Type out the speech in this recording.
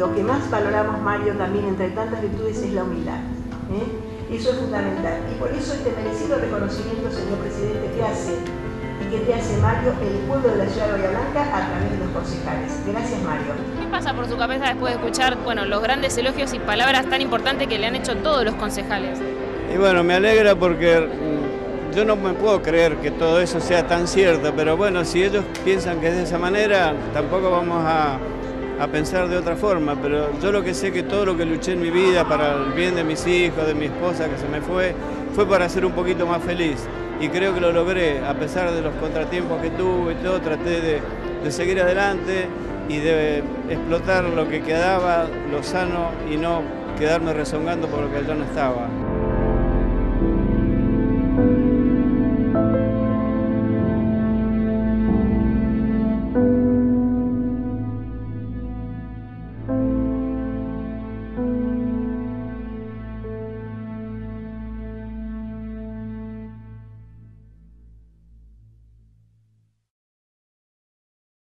lo que más valoramos, Mario, también entre tantas virtudes es la humildad. ¿eh? Eso es fundamental. Y por eso este merecido reconocimiento, señor presidente, que hace y que te hace Mario el pueblo de la ciudad de Bahía Blanca a través de los concejales. Gracias, Mario. ¿Qué pasa por su cabeza después de escuchar bueno, los grandes elogios y palabras tan importantes que le han hecho todos los concejales? Y bueno, me alegra porque yo no me puedo creer que todo eso sea tan cierto, pero bueno, si ellos piensan que es de esa manera, tampoco vamos a, a pensar de otra forma, pero yo lo que sé que todo lo que luché en mi vida para el bien de mis hijos, de mi esposa que se me fue, fue para ser un poquito más feliz. Y creo que lo logré, a pesar de los contratiempos que tuve y todo, traté de, de seguir adelante y de explotar lo que quedaba, lo sano y no quedarme rezongando por lo que ya no estaba.